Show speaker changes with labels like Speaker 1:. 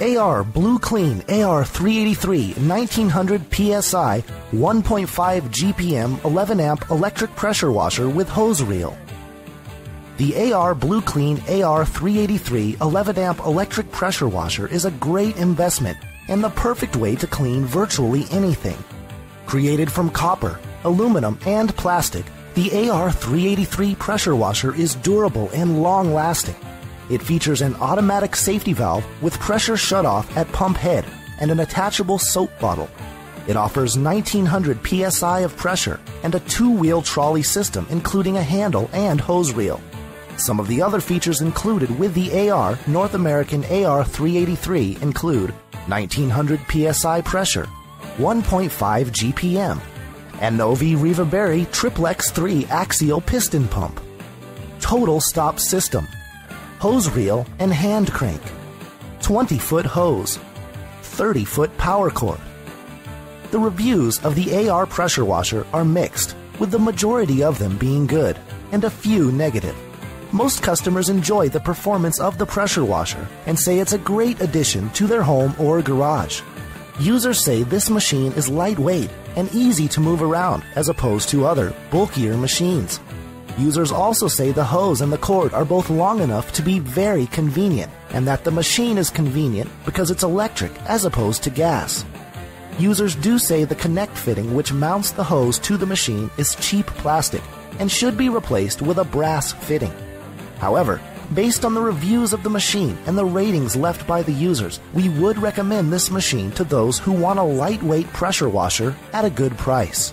Speaker 1: AR Blue Clean AR 383 1900 PSI 1.5 GPM 11 amp electric pressure washer with hose reel. The AR Blue Clean AR 383 11 amp electric pressure washer is a great investment and the perfect way to clean virtually anything. Created from copper, aluminum, and plastic, the AR 383 pressure washer is durable and long lasting. It features an automatic safety valve with pressure shutoff at pump head and an attachable soap bottle. It offers 1900 psi of pressure and a two wheel trolley system, including a handle and hose reel. Some of the other features included with the AR North American AR 383 include 1900 psi pressure, 1.5 GPM, and Annovi Reverberi Triplex 3 axial piston pump, total stop system, hose reel and hand crank, 20 foot hose, 30 foot power cord. The reviews of the AR pressure washer are mixed, with the majority of them being good and a few negative. Most customers enjoy the performance of the pressure washer and say it's a great addition to their home or garage. Users say this machine is lightweight and easy to move around as opposed to other, bulkier machines. Users also say the hose and the cord are both long enough to be very convenient, and that the machine is convenient because it's electric as opposed to gas. Users do say the connect fitting which mounts the hose to the machine is cheap plastic and should be replaced with a brass fitting. However, based on the reviews of the machine and the ratings left by the users, we would recommend this machine to those who want a lightweight pressure washer at a good price.